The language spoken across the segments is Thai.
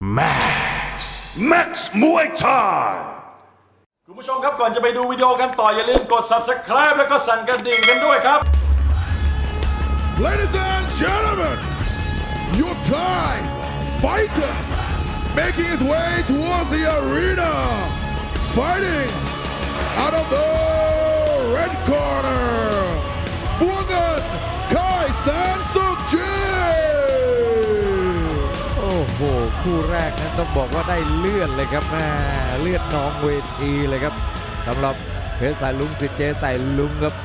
Max Max Muay Thai คุณผู้ชมครับก่อนจะไปดูวิดีโอกันต่ออย่าลืมกด subscribe แล้วก็สั่นกระดิ่งกันด้วยครับ Ladies and gentlemen, your Thai fighter making his way towards the arena, fighting out of the red corner, Bungan Kai San คู่แรกนั้นต้องบอกว่าได้เลือดเลยครับแม่เลือดนองเวทีเลยครับสำหรับเพชรสายลุงสิทธิ์เจสายลุงครับ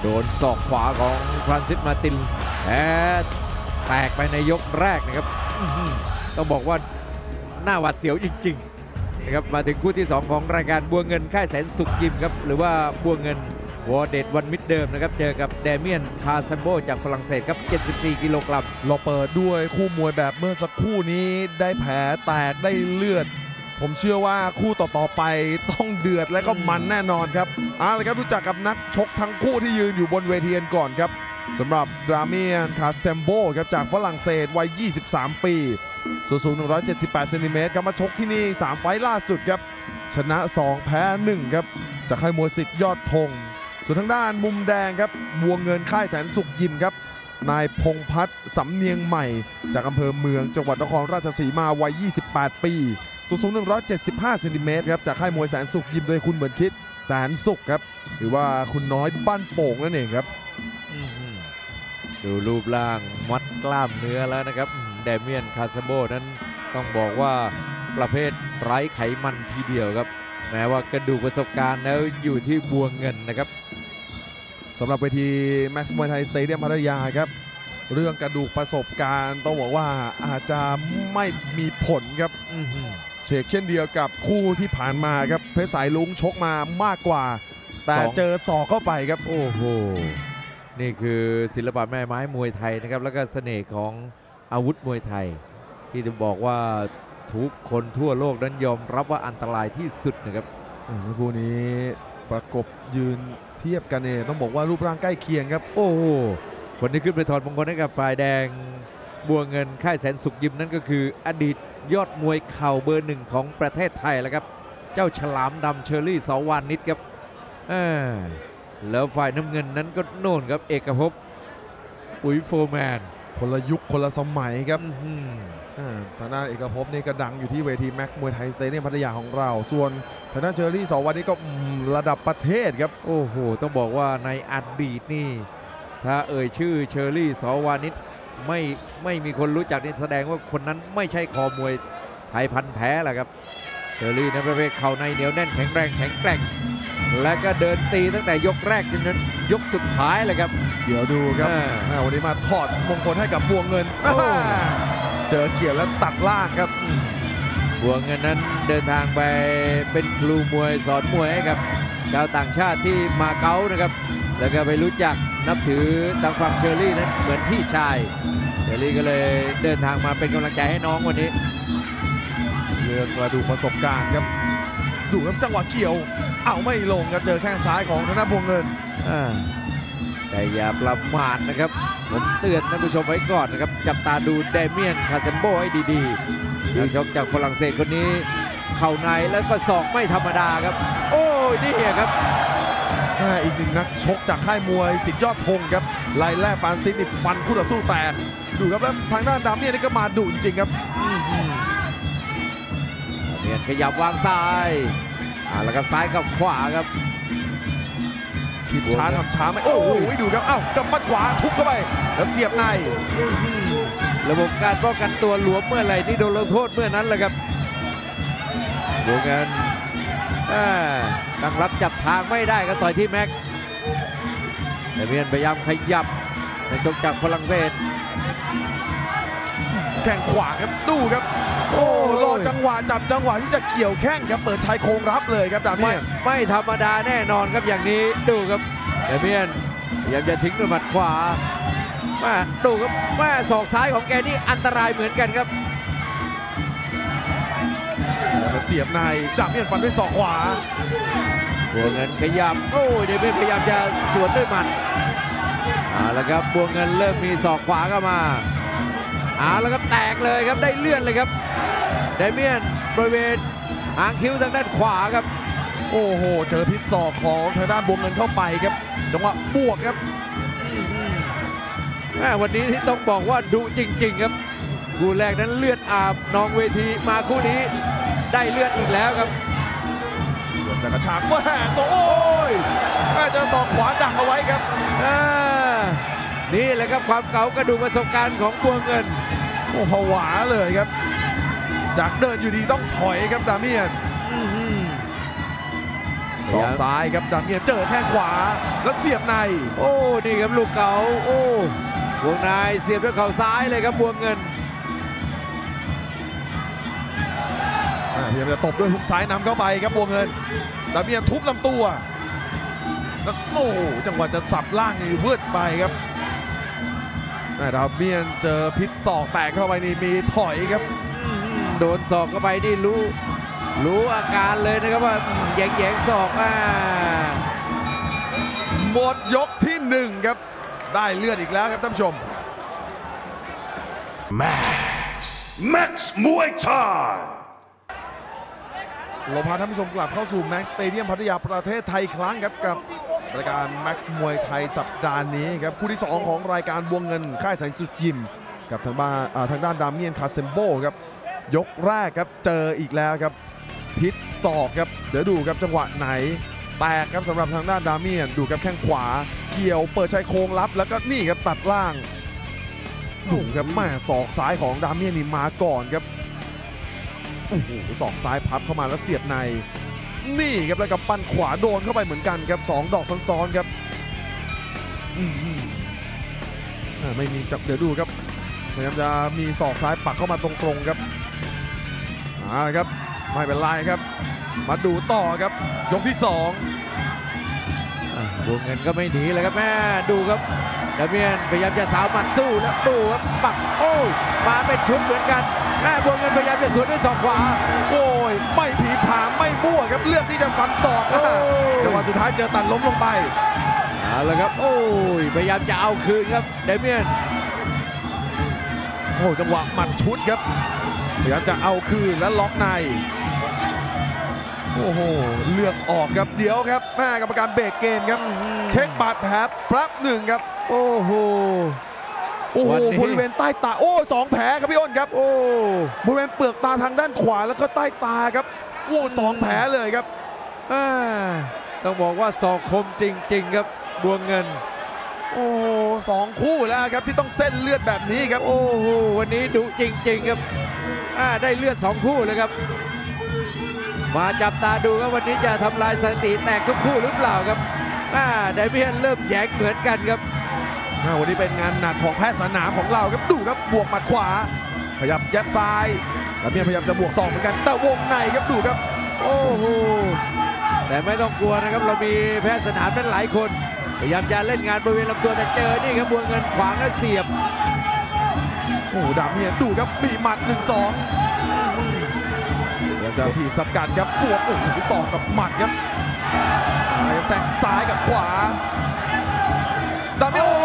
โดนศอกขวาของฟรานซิสมาตินแพ้แตกไปในยกแรกนะครับต้องบอกว่าน่าหวาดเสียวจริงๆนะครับมาถึงคู่ที่ 2 ของรายการบัวเงินค่ายแสนสุขยิมครับ หรือว่าบัวเงิน วอเดตวันมิดเดิมนะครับ เจอกับเดเมียนคาซัมโบจากฝรั่งเศสครับ 74 กิโลกรัม เราเปิดด้วยคู่มวยแบบเมื่อสักครู่นี้ได้แผลแตกได้เลือด ผมเชื่อว่าคู่ต่อๆไปต้องเดือดและก็มันแน่นอนครับเอาละครับรู้จักกับนักชกทั้งคู่ที่ยืนอยู่บนเวทีกันก่อนครับสำหรับดราเมียนคาเซมโบครับจากฝรั่งเศสวัย 23 ปีสูงสูง 178เซนติเมตรครับมาชกที่นี่ 3 ไฟล์ล่าสุดครับ ชนะ 2 แพ้ 1 ครับจากค่ายมวยสิทธิ์ยอดธง ส่วนทางด้านมุมแดงครับวเงินค่ายแสนสุขยิมครับ นายพงพัฒน์สำเนียงใหม่ จากอำเภอเมืองจังหวัดนครราชสีมาวัย 28 ปี สูงสูง 175เซนติเมตรครับจากค่ายมวยแสนสุขยิมโดยคุณเหมือนคิดแสนสุขครับ หรือว่าคุณน้อยบ้านโป่งนั่นเองครับดูรูปร่างมัดกล้ามเนื้อแล้วนะครับอื้อหือเดเมียนคาซาโบนั้นต้องบอกว่าประเภทไร้ไขมันทีเดียวครับ แม้ว่ากระดูกประสบการณ์แล้วอยู่ที่บัวเงินนะครับ สำหรับเวทีแม็กซ์มวยไทยสเตเดียมพัทยาครับ เรื่องกระดูกประสบการณ์ต้องบอกว่าอาจจะไม่มีผลครับอื้อหือเชกเช่นเดียวกับคู่ที่ผ่านมาครับเพชรสายลุงชกมามากกว่า แต่สองเจอศอกเข้าไปครับ โอ้โห นี่คือศิลปะแม่ไม้มวยไทยนะครับ แล้วก็เสน่ห์ของอาวุธมวยไทย ที่จะบอกว่าทุกคนทั่วโลกนั้นยอมรับว่าอันตรายที่สุดนะครับอ่าเมื่อคู่นี้ประกบยืนเทียบกันเนี่ยต้องบอกว่ารูปร่างใกล้เคียงครับ โอ้โหคนที่ขึ้นไปถอดมงคลให้กับฝ่ายแดงบัวเงินค่ายแสนสุขยิมนั่นก็คือ อดีตยอดมวยเข่าเบอร์หนึ่งของประเทศไทยแล้วครับ เจ้าฉลามดำเชอรี่สวานิชครับอ่าแล้วฝ่ายน้ำเงินนั้นก็โน่นครับเอกภพปุ๋ยโฟร์แมนคนละยุคคนละสมัยครับอื้อหืออ่า ทางด้านเอกภพนี่ก็ดังอยู่ที่เวทีแม็กมวยไทยสเตเดียมพัทยาของเรา ส่วนทางด้านเชอรี่ ส.วานิช นี้ก็อืมระดับประเทศครับ โอ้โห ต้องบอกว่าในอดีตนี่ ถ้าเอ่ยชื่อเชอรี่ ส.วานิชไม่ไม่มีคนรู้จักนี่แสดงว่าคนนั้นไม่ใช่คอมวยไทยพันธุ์แท้แหละครับ เชอรี่ในประเภทเข่าในเหนียวแน่นแข็งแรงแข็งแกร่งและก็เดินตีตั้งแต่ยกแรกจนนั้นยกสุดท้ายเลยครับ เดี๋ยวดูครับอ่าอ่าวันนี้มาถอดมงคลให้กับพวงเงินโอ้อ่า เจอเกียร์แล้วตัดล่างครับบัวเงินนั้นเดินทางไปเป็นครูมวยสอนมวยให้กับชาวต่างชาติที่มาเก๊านะครับ แล้วก็ไปรู้จักนับถือทางฝั่งเชอรี่นั้นเหมือนพี่ชายเชอรี่ก็เลยเดินทางมาเป็นกำลังใจให้น้องวันนี้เรื่องกระดูกประสบการณ์ครับดูครับจังหวะเกี่ยว เอาไม่ลงครับเจอแข้งซ้ายของธนพวงเงินอ่าแต่อย่าประมาทนะครับ ผมเตือนท่านผู้ชมไว้ก่อนนะครับ จับตาดูเดเมียนคาเซมโบให้ดีๆนักชกจากฝรั่งเศสคนนี้ เข่าในแล้วก็ศอกไม่ธรรมดาครับ โอ้ยนี่ครับอ่าอีกหนึ่งนักชกจากค่ายมวยสิทธิ์ยอดธงครับรายแรกฟรานซิสนี่ฟันคู่ต่อสู้แตกดูครับแล้วทางด้านเดเมียนนี่ก็มาดุจริงๆครับเมียนขยับวางซ้ายอ่าแล้วครับซ้ายกับขวาครับ คิดช้าทำช้าไหมโอ้โหดูครับเอ้ากับมัดขวาทุบเข้าไป แล้วเสียบใน ระบบการป้องกันตัวหลวมเมื่อไหร่ที่โดนลงโทษเมื่อนั้นแหละครับดวงเงินอ่าตั้งรับจับทางไม่ได้ก็ต่อยที่แม็กแต่เมียนพยายามขยับในจกจากฝรั่งเศสแข้งขวาครับดูครับ โอ้รอจังหวะจับจังหวะที่จะเกี่ยวแข้งครับเปิดชายโครงรับเลยครับดาไม่เมียนไม่ธรรมดาแน่นอนครับอย่างนี้ดูครับแต่เมียนพยายามจะทิ้งด้วยหมัดขวามาดูครับมาศอกซ้ายของแกนี่อันตรายเหมือนกันครับแล้วเสียบในดาเมียนฟันด้วยศอกขวาบัวเงินขยับโอ้ยเดวิดพยายามจะสวนด้วยหมัดเอาละครับบัวเงินเริ่มมีศอกขวาเข้ามา เอาละครับแตกเลยครับได้เลื่อนเลยครับเดเมียนบริเวณหางคิ้วทางด้านขวาครับ โอ้โห เจอพิษศอกของทางด้านบวงเงินเข้าไปครับ จังหวะบวกครับแม่วันนี้ที่ต้องบอกว่าดุจริง ๆ ครับคู่แรกนั้นเลือดอาบนองเวทีมาคู่นี้ ได้เลือดอีกแล้วครับจากกระชากว่าแห่ตัวโอ้ยแม่เจอศอกขวาดักเอาไว้ครับอ่า นี่แหละครับความเก่ากระดูกประสบการณ์ของบัวเงินโอ้ผวาเลยครับ จากเดินอยู่ดีต้องถอยครับดาเมียนศอกซ้ายครับดาเมียนเจอแข้งขวาแล้วเสียบใน โอ้นี่ครับลูกเก่าโอ้วงในเสียบด้วยเข่าซ้ายเลยครับบัวเงินอ่าพยายามจะตบด้วยหุกซ้ายนำเข้าไปครับบวงเงินดาเมียนทุบลำตัวแล้วโอ้โหจังหวะจะสับล่างนี่วืดไปครับแม่ ดาเมียนเจอพิษศอกแตกเข้าไปนี่มีถอยครับ โดนศอกเข้าไปนี่รู้ รู้อาการเลยนะครับว่าแยงแยงๆศอกอ่าหมดยกที่หนึ่งครับ ได้เลือดอีกแล้วครับท่านผู้ชม Max. Max Muay Thai. เราพาท่านผู้ชมกลับเข้าสู่ Max Stadium พัทยาประเทศไทยอีกครั้งครับกับ รายการ Max มวยไทยสัปดาห์นี้ครับคู่ที่ 2 ของรายการบวงเงินค่ายแสงจุดยิม กับทางบ้านทางด้านดามเมียนคาเซมโบครับยกแรกครับเจออีกแล้วครับพิษศอกครับเดี๋ยวดูครับจังหวะไหนแตกครับสำหรับทางด้านดามเมียนดูครับแข้งขวา เกี่ยวเปิดชายโครงรับ แล้วก็นี่ครับตัดล่างดูครับแม่ศอกซ้ายของดามเมียนนี่มาก่อนครับโอ้โหศอกซ้ายพับเข้ามาแล้วเสียบใน นี่ครับแล้วกับปั้นขวาโดนเข้าไปเหมือนกันครับสองดอกซ้อนๆครับอืมอ่าไม่มีจับเดี๋ยวดูครับพยายามจะมีศอกซ้ายปักเข้ามาตรงๆครับเอาละครับไม่เป็นไรครับ มาดูต่อครับ ยกที่สองอะบัวเงินก็ไม่หนีเลยครับแม่ดูครับดาเมียนพยายามจะสาวหมัดสู้แล้วดูครับปักโอ้มาเป็นชุดเหมือนกันแม่บัวเงินพยายามจะสวนด้วยศอกขวา โอ้ยไม่ผีผามไม่มั่วครับ เลือกที่จะฟันศอกโอ้นะจังหวะสุดท้ายเจอตัดล้มลงไปเอาละครับ โอ้ยพยายามจะเอาคืนครับเดเมียนโอ้จังหวะหมัดชุดครับพยายามจะเอาคืนแล้วล็อกในโอ้โหเลือกออกครับเดี๋ยวครับแม่กรรมการเบรกเกมครับ เช็คบาดแผลแป๊บหนึ่งครับ โอ้โหโอ้โหวันนี้บริเวณใต้ตาโอ้สองแผลครับพี่อ้นครับ โอ้บริเวณเปลือกตาทางด้านขวาแล้วก็ใต้ตาครับ โอ้สองแผลเลยครับอ่าต้องบอกว่าศอกคมจริง ๆ ครับบัวเงิน โอ้โหสองคู่แล้วครับที่ต้องเส้นเลือดแบบนี้ครับ โอ้โหวันนี้ดุจริง ๆ ครับอ่าได้เลือดสองคู่เลยครับ มาจับตาดูครับวันนี้จะทำลายสถิติแตกทุกคู่หรือเปล่าครับอ่าไดเมียนเริ่มแยงเหมือนกันครับอ่าวันนี้เป็นงานหนักของแพทย์สนามของเราครับดูครับบวกหมัดขวา ขยับแยบซ้าย แล้วเมียพยายามจะบวกศอกเหมือนกันแต่วงในครับดูครับ โอ้โหแต่ไม่ต้องกลัวนะครับเรามีแพทย์สนามนั้นหลายคน พยายามจะเล่นงานบริเวณลำตัวแต่เจอนี่ครับบัวเงินขวางแล้วเสียบโอ้โหดาบเมียดูครับมีหมัดหนึ่งสองพยายามจะถีบสกัดครับบวกโอ้โหศอกกับหมัดครับอ่าแซงซ้ายกับขวาดาบเมียโอ้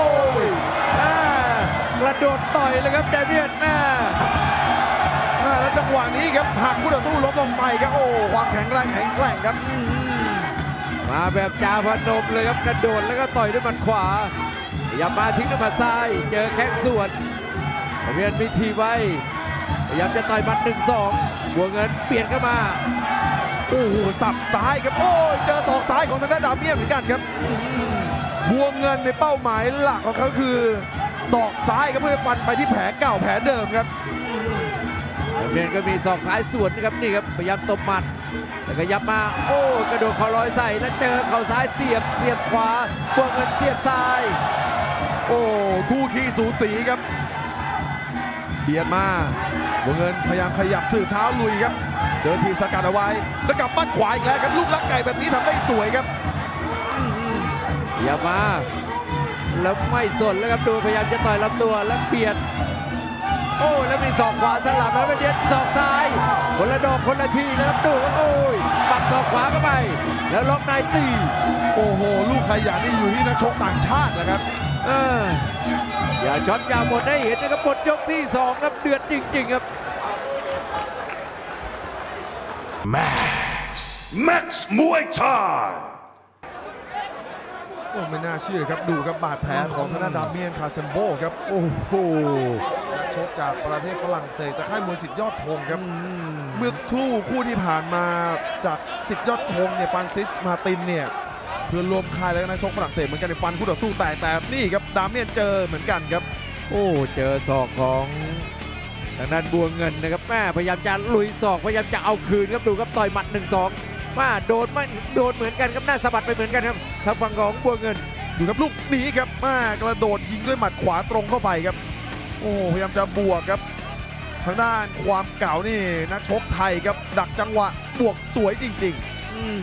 ยอ่ากระโดดต่อยเลยครับไดเมียนแม่อ่า แล้วจังหวะนี้ครับหักคู่ต่อสู้ล้มลงไปครับโอ้ความแข็งแรงแข็งแกร่งครับ มาแบบจาพนมเลยครับกระโดดแล้วก็ต่อยด้วยหมัดขวาพยายามมาทิ้งด้วยหมัดซ้ายเจอแข้งสวนไดเมียนมีทีไว้พยายามจะต่อยหมัดหนึ่งสองบัวเงินเปลี่ยนเข้ามาโอ้โหสับซ้ายครับโอ้ยเจอศอกซ้ายของทางด้านดาเมียนเหมือนกันครับบวงเงินในเป้าหมายหลักของเขาคือศอกซ้ายครับเพื่อฟันไปที่แผลเก่าแผลเดิมครับดา เมียนก็มีศอกซ้ายสวนนะครับนี่ครับพยายามตบหมัดแล้วก็ยับมาโอ้กระโดดเข่าลอยใส่แล้วเจอเข่าซ้ายเสียบเสียบขวาบัวเงินเสียบซ้าย โอ้คู่ขี้สูสีครับเบียดมาบวงเงินพยายามขยับสืบเท้าลุยครับ เจอทีมสกัดเอาไว้แล้วกลับปั้นขวาอีกแล้วครับลูกลักไก่แบบนี้ทำได้สวยครับอย่ามาแล้วไม่สนแล้วครับดูพยายามจะต่อยลำตัวแล้วเปลี่ยน โอ้แล้วมีศอกขวาสลับแล้วไปเดียนศอกซ้ายคนละดอกคนละทีนะครับดูครับโอ้ยปักศอกขวาเข้าไป แล้วล็อกในตี โอ้โห ลูกขยันนี่อยู่ที่นักชกต่างชาติแหละครับเอออย่าช็อตอย่าหมดให้เห็นนะครับหมดยกที่สองครับเดือดจริง ๆ ครับ Max. Max Muay Thai. โอ้ไม่น่าเชื่อครับดูครับบาดแผลของทางด้านดาเมียนคาเซมโบครับ โอ้โหนักชกจากประเทศฝรั่งเศสจากค่ายมวยสิทธิ์ยอดธงครับเมื่อครู่คู่ที่ผ่านมาจากสิทธิ์ยอดธงเนี่ยฟรานซิสมาตินเนี่ยเพื่อนร่วมค่ายแล้วก็นักชกฝรั่งเศสเหมือนกันในฟันคู่ต่อสู้แต่แต่นี่ครับดามเมียนเจอเหมือนกันครับ โอ้เจอศอกของทางด้านบัวเงินนะครับแม่พยายามจะลุยศอกพยายามจะเอาคืนครับดูครับต่อยหมัด1 2 มาโดนไม่โดนเหมือนกันครับหน้าสะบัดไปเหมือนกันครับทางฝั่งของบัวเงินดูครับลูกนี้ครับมากระโดดยิงด้วยหมัดขวาตรงเข้าไปครับ โอ้พยายามจะบวกครับ ทางด้านความเก่านี่นักชกไทยครับดักจังหวะบวกสวยจริง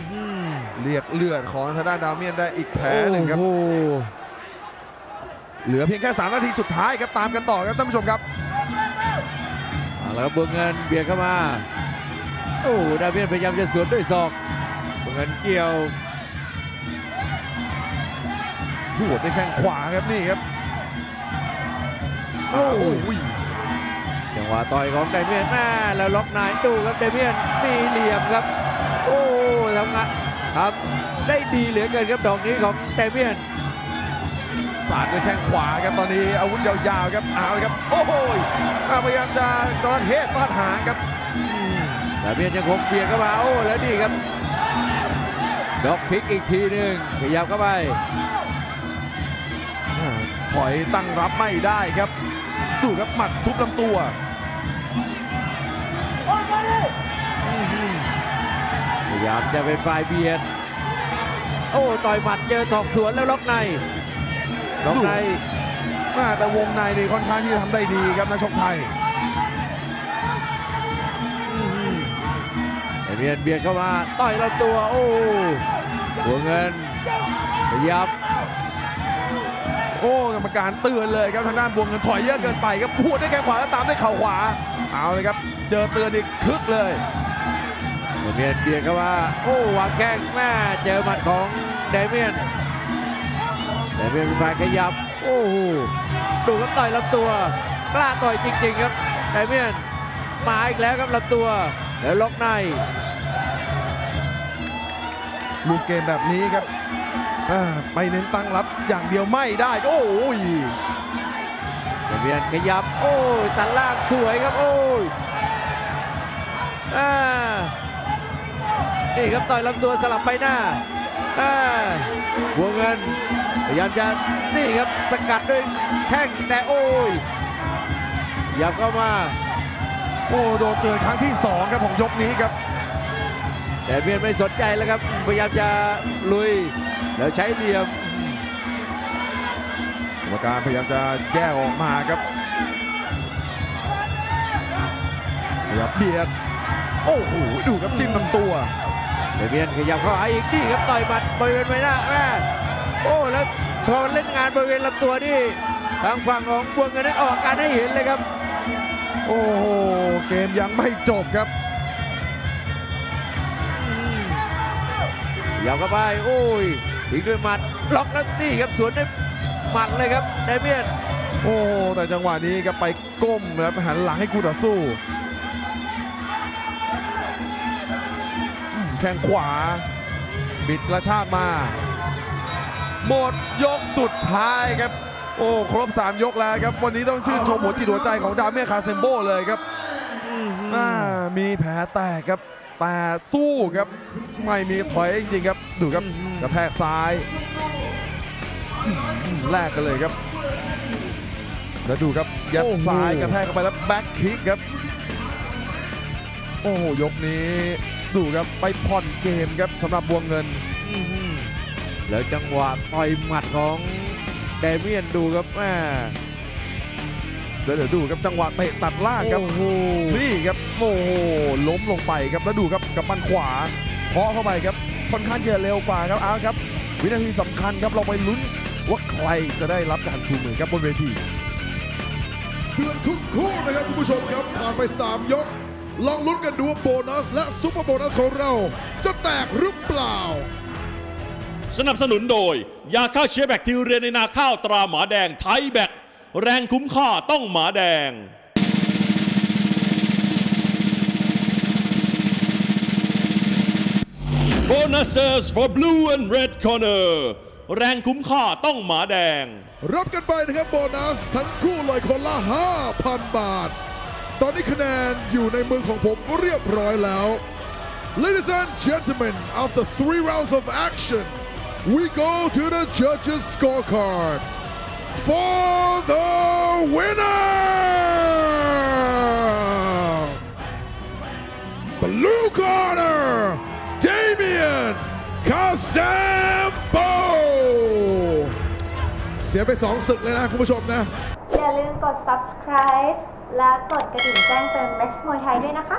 ๆเรียกเลือดของทางด้านดามเมียนได้อีกแผลหนึ่งครับโอ้โหเหลือเพียงแค่ 3 นาทีสุดท้ายครับตามกันต่อครับท่านผู้ชมครับเอาละครับบัวเงินเบียดเข้ามาโอ้ดาเมียนพยายามจะสวนด้วยศอกเงินเกี่ยวหัวด้วยแข้งขวาครับนี่ครับโอ้ยจังหวะต่อยของไดเมียนแม่แล้วล็อกในดูครับไดเมียนมีเหลี่ยมครับ โอ้ทำงานครับได้ดีเหลือเกินครับดอกนี้ของไดเมียนสาดด้วยแข้งขวาครับตอนนี้อาวุธยาวๆครับเอาเลยครับ โอ้โหยพยายามจะจระเข้ฟาดหางครับ ไดเมียนยังคงเบียดเข้ามาโอ้แล้วนี่ครับด็อกคิกอีกทีหนึ่งขยับเข้าไปอ่าถอยตั้งรับไม่ได้ครับ ดูครับหมัดทุบลำตัวพยายามจะเป็นฝ่ายเบียด โอ้ต่อยหมัดเจอถอกสวนแล้วล็อกในล็อกในอ่าแต่วงในนี่ค่อนข้างที่จะทำได้ดีครับนักชกไทย เมียนเบียดเข้ามาต่อยลำตัวโอ้หัวเงินขยับ โอ้กรรมการเตือนเลยครับทางด้านบวงเงินถอยเยอะเกินไปครับพูดด้วยแข้งขวาแล้วตามด้วยเข่าขวา เอาเลยครับ เจอเตือนอีกคึกเลยเมียนเบียดเข้ามาโอ้วางแข้งแม่เจอหมัดของไดเมียนไดเมียนเป็นฝ่ายขยับ โอ้โหดูครับต่อยลำตัว กล้าต่อยจริง ๆ ครับไดเมียนมาอีกแล้วครับลำตัวแล้วล็อกใน ลูกเกมแบบนี้ครับอ่าไปเน้นตั้งรับอย่างเดียวไม่ได้ โอ้ยไดเมียนขยับ โอ้ยตัดล่างสวยครับ โอ้ยอ่านี่ครับต่อยลำตัวสลับไปหน้าอ่าบัวเงินพยายามจะนี่ครับสกัดด้วยแข้งแต่โอ้ยหยับเข้ามา โอ้โดนเตือนครั้งที่สองครับของยกนี้ครับ แต่เมียนไม่สนใจแล้วครับ พยายามจะลุย แล้วใช้เหลี่ยมกรรมการพยายามจะแยกออกมาครับพยายามเบียดโอ้โหดูครับจิ้มลำตัวแต่เมียนขยับเข้าหาอีกนี่ครับต่อยหมัดบริเวณใบหน้าแม่โอ้แล้วพอเล่นงานบริเวณลำตัวนี่ทางฝั่งของบัวเงินนั้นออกอาการให้เห็นเลยครับ โอ้โหเกมยังไม่จบครับ ยับเข้าไปโอ้ยทิ้งด้วยหมัดล็อกแล้วนี่ครับสวนด้วยหมัดเลยครับไดเมียนโอ้โหแต่จังหวะนี้ครับไปก้มครับหันหลังให้คู่ต่อสู้อืมแข้งขวา บิดกระชากมา หมดยกสุดท้ายครับ โอ้ครบ 3 ยกแล้วครับ วันนี้ต้องชื่นชมหัวจิตหัวใจของดามเมียคาเซมโบเลยครับอ่ามีแผลแตกครับ แต่สู้ครับไม่มีถอยจริงๆครับดูครับกระแทกซ้ายอืมแลกกันเลยครับ แล้วดูครับยัดโอ้โหซ้ายกระแทกเข้าไปแล้วแบ็คคิกครับ โอ้โหยกนี้ดูครับไปผ่อนเกมครับสำหรับบวงเงินแล้วจังหวะต่อยหมัดของไดเมียนดูครับแม่ แล้วเดี๋ยวดูครับจังหวะเตะตัดล่างครับโอ้โหนี่ครับโอ้โหล้มลงไปครับแล้วดูครับกับมันขวาเคาะเข้าไปครับค่อนข้างจะเร็วกว่าครับเอาครับ วินาทีสำคัญครับเราไปลุ้นว่าใครจะได้รับการชูมือครับบนเวทีเดือนทุกคู่นะครับคุณผู้ชมครับผ่านไป 3 ยก ลองลุ้นกันดูว่าโบนัส และซุปเปอร์โบนัสของเรา จะแตกหรือเปล่า สนับสนุนโดย ยาฆ่าเชื้อแบคทีเรียในนาข้าวตราหมาแดงไทยแบค แรงคุ้มค่าต้องหมาแดง Bonuses for blue and red corner แรงคุ้มค่าต้องหมาแดง รับกันไปนะครับโบนัสทั้งคู่เลยคนละ 5,000 บาท ตอนนี้คะแนนอยู่ในมือของผมเรียบร้อยแล้ว Ladies and gentlemen after three rounds of action we go to the judges scorecard for the winner! Blue corner, Damien Casambo! เสียไปสองศึกเลยนะคุณผู้ชมนะ อย่าลืมกด subscribe และกดกระดิ่งแจ้งเตือน Max มวยไทยด้วยนะคะ